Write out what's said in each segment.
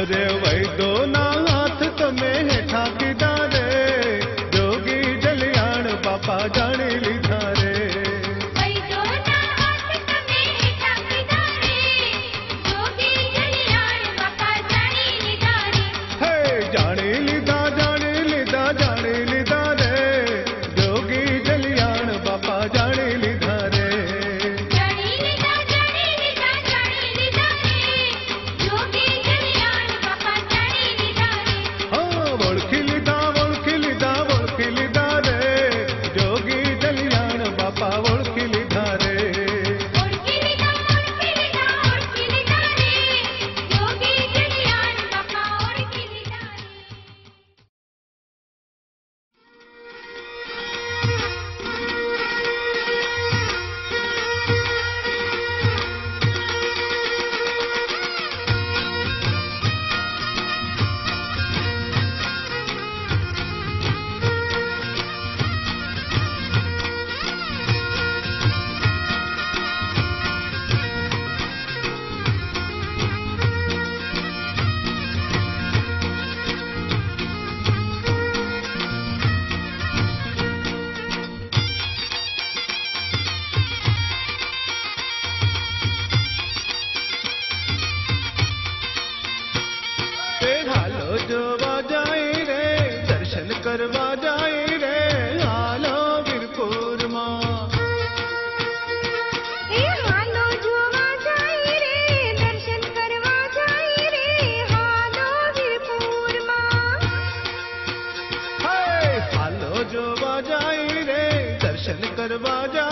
మరెవైదో నా दरवाजा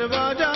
darwaza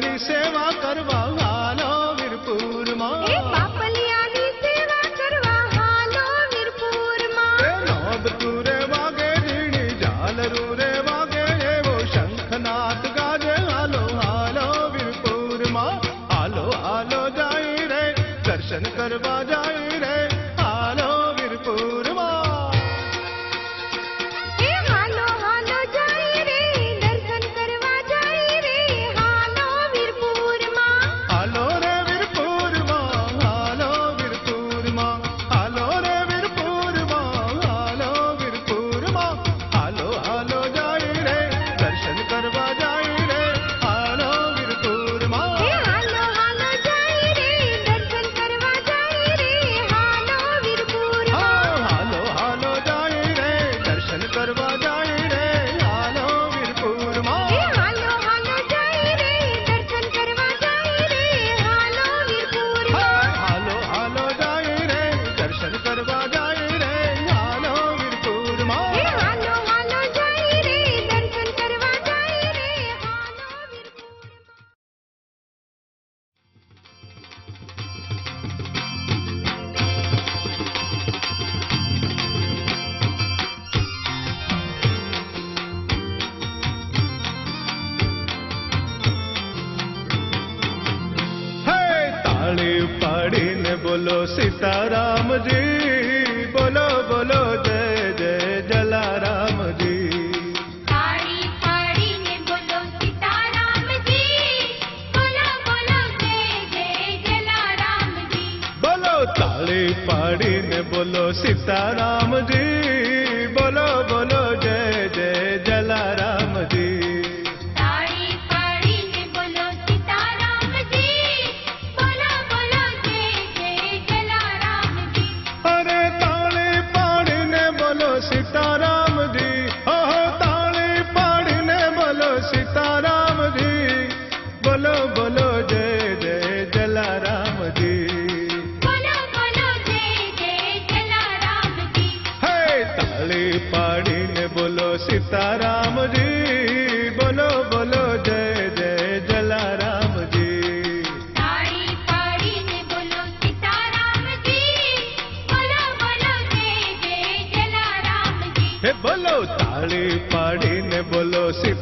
सेवा करवा बोलो सीताराम जी बोलो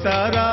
estará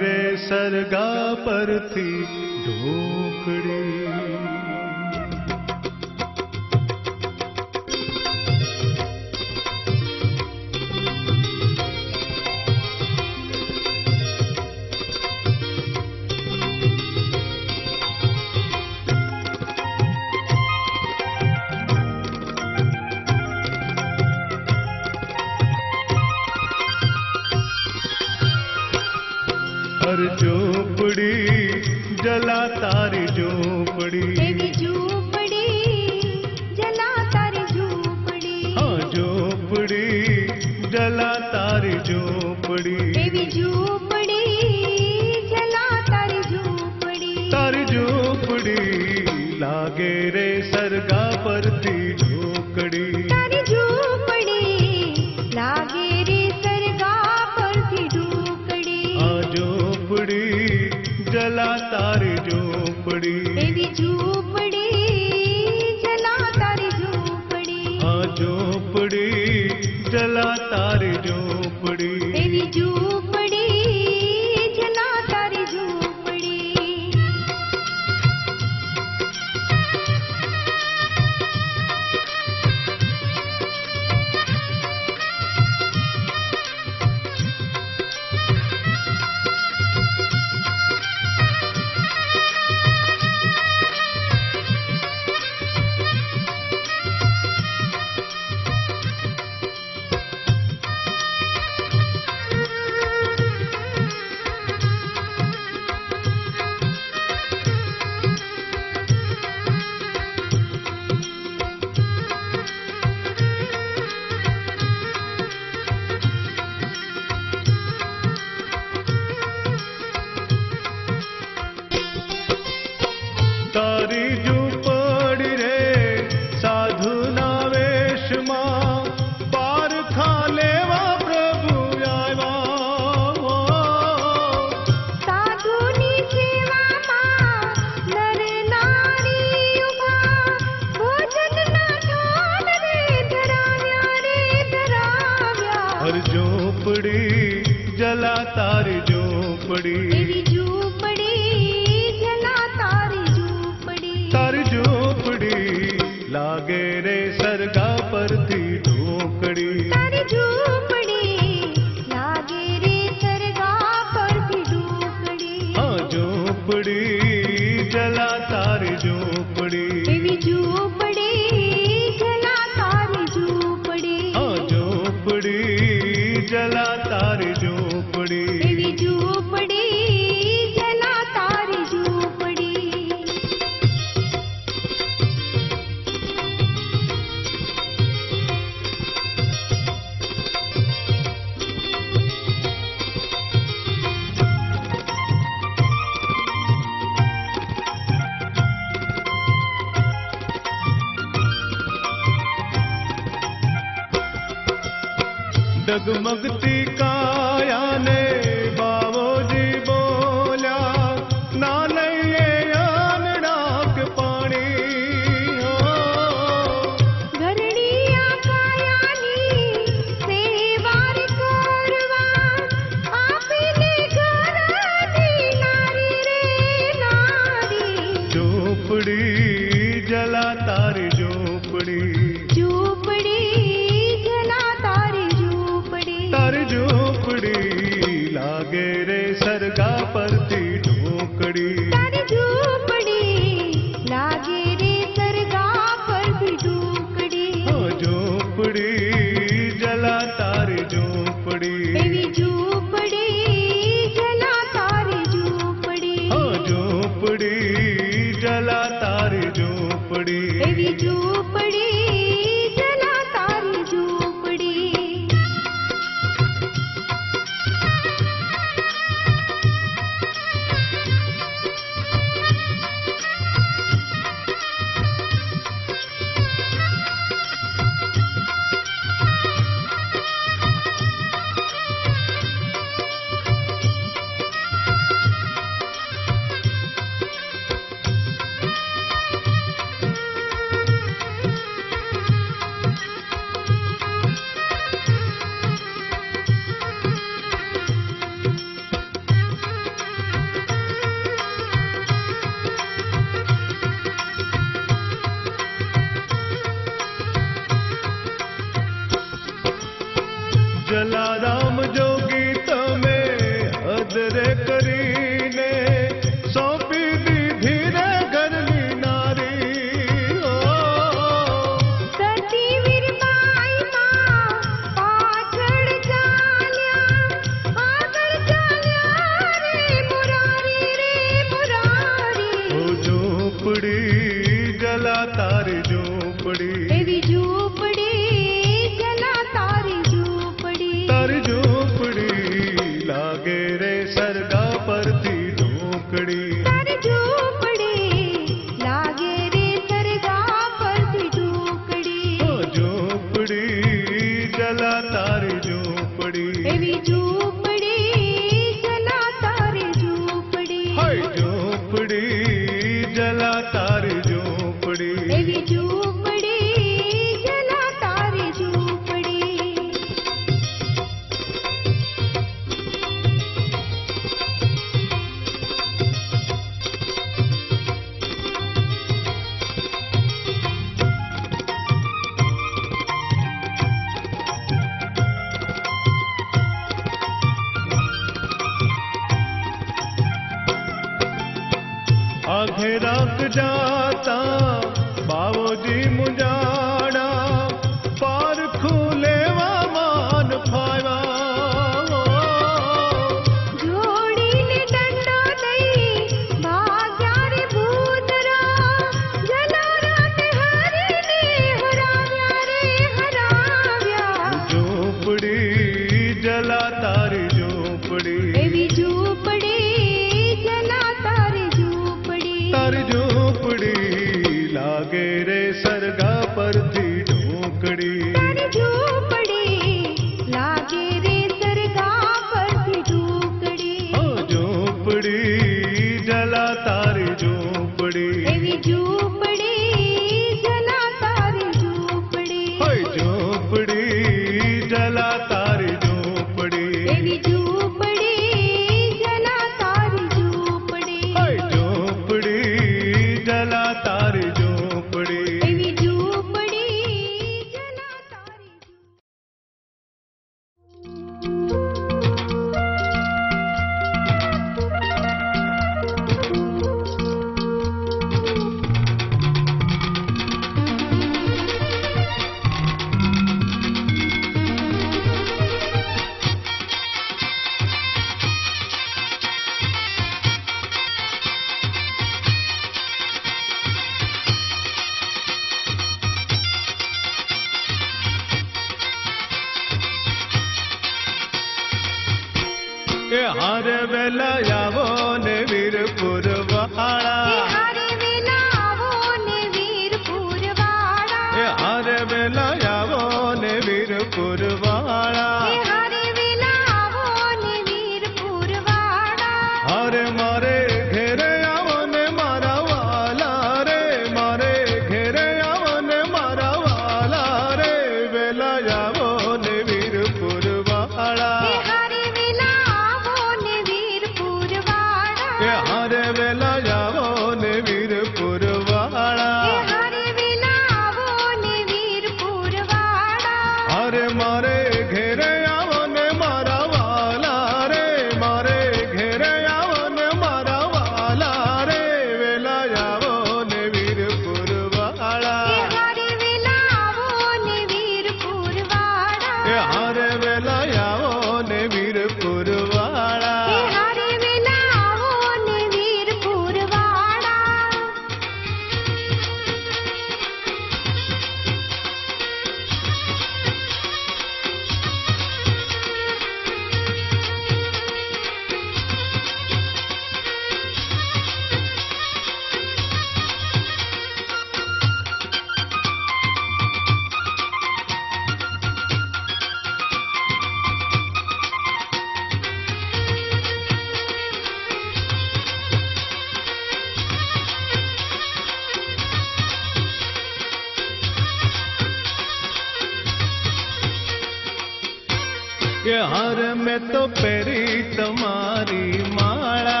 हर में तो पेरी तुम्हारी माला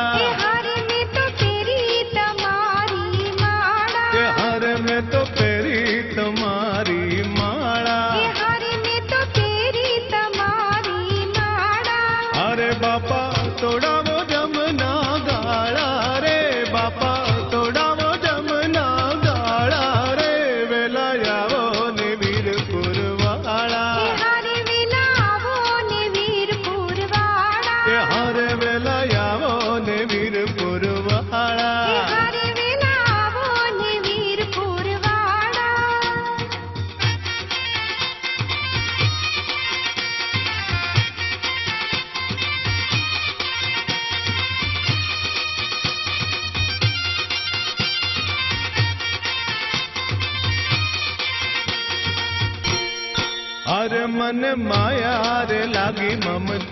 लि मम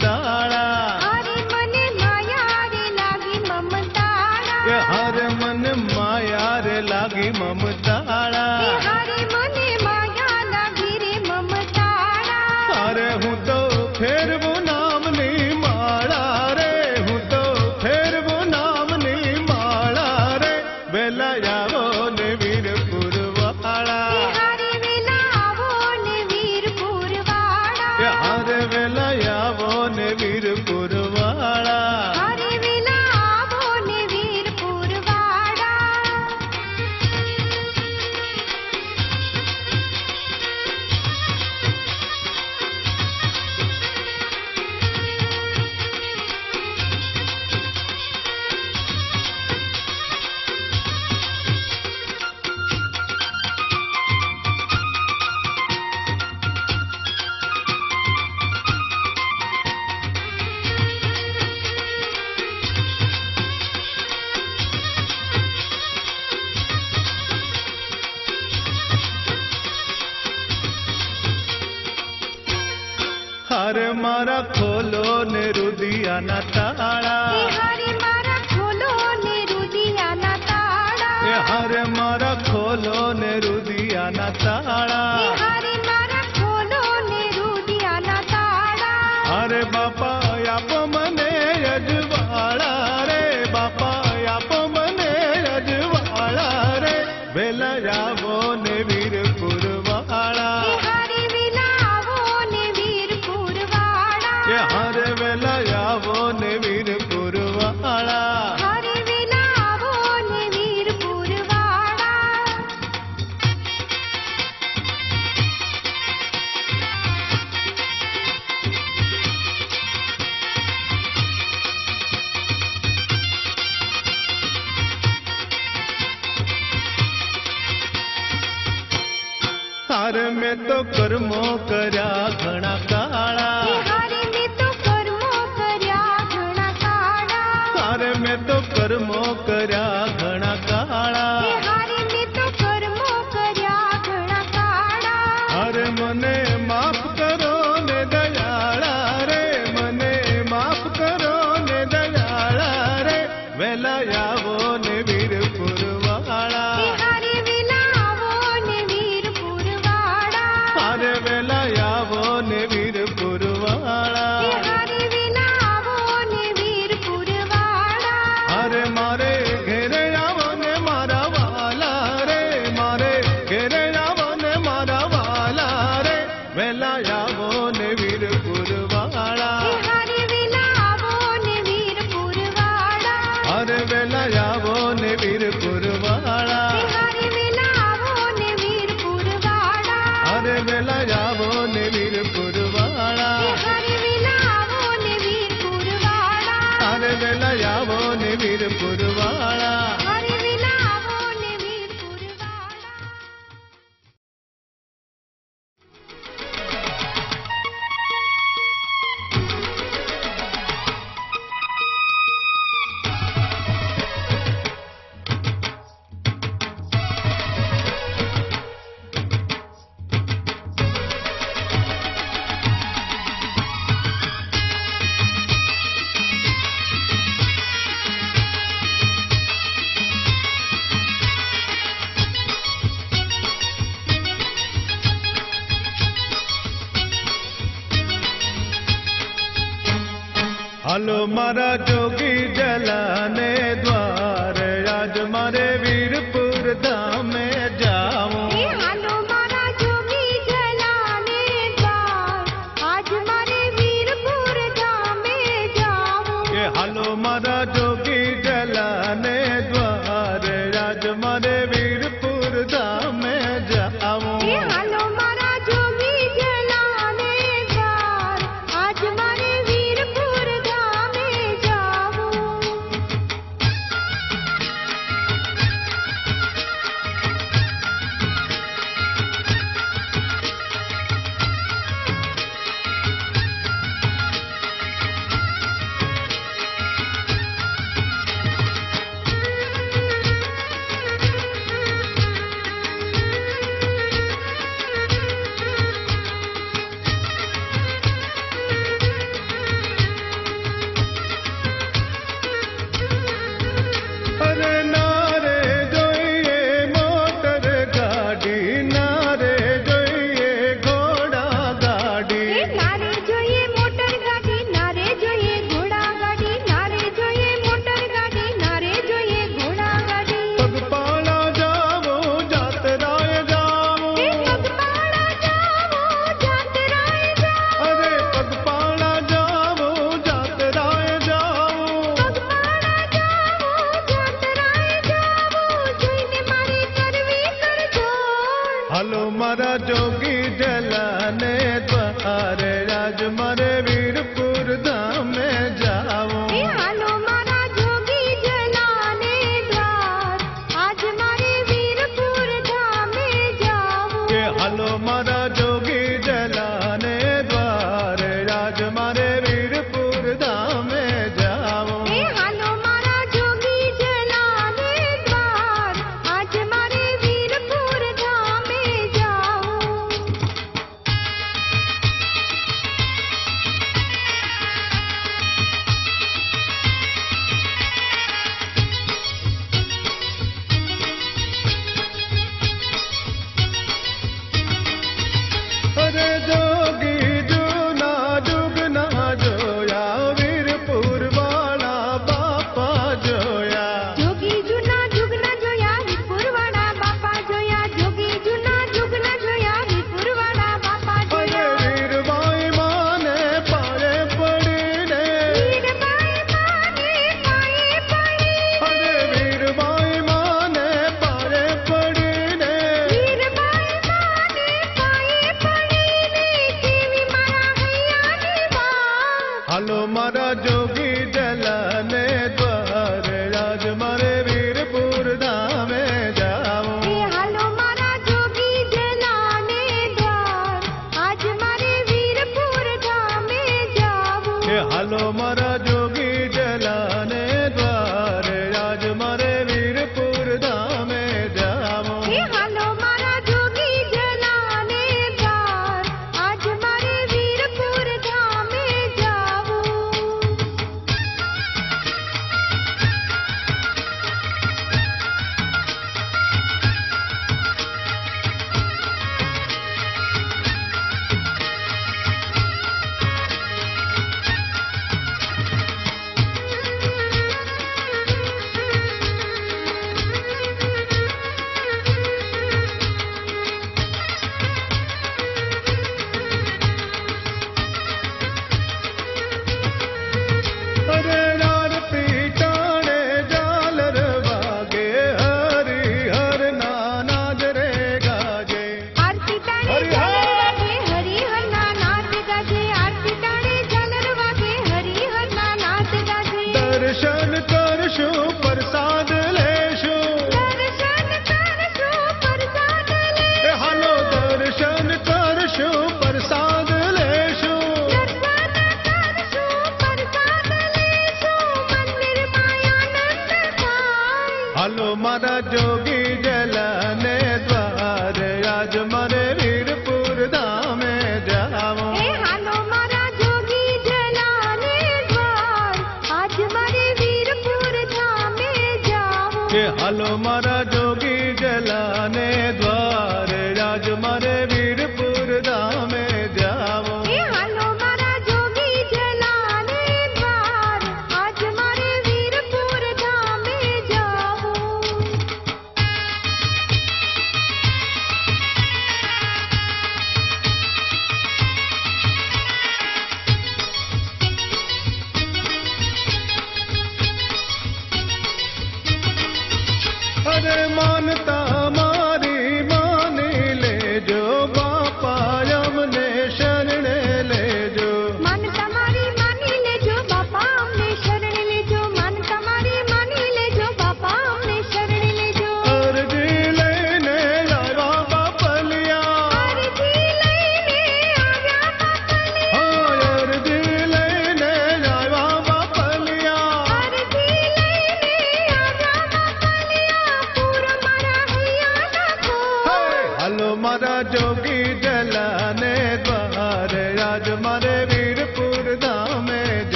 திருப்புருதாமே